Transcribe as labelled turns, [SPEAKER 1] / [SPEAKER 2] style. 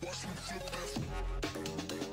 [SPEAKER 1] What's your best.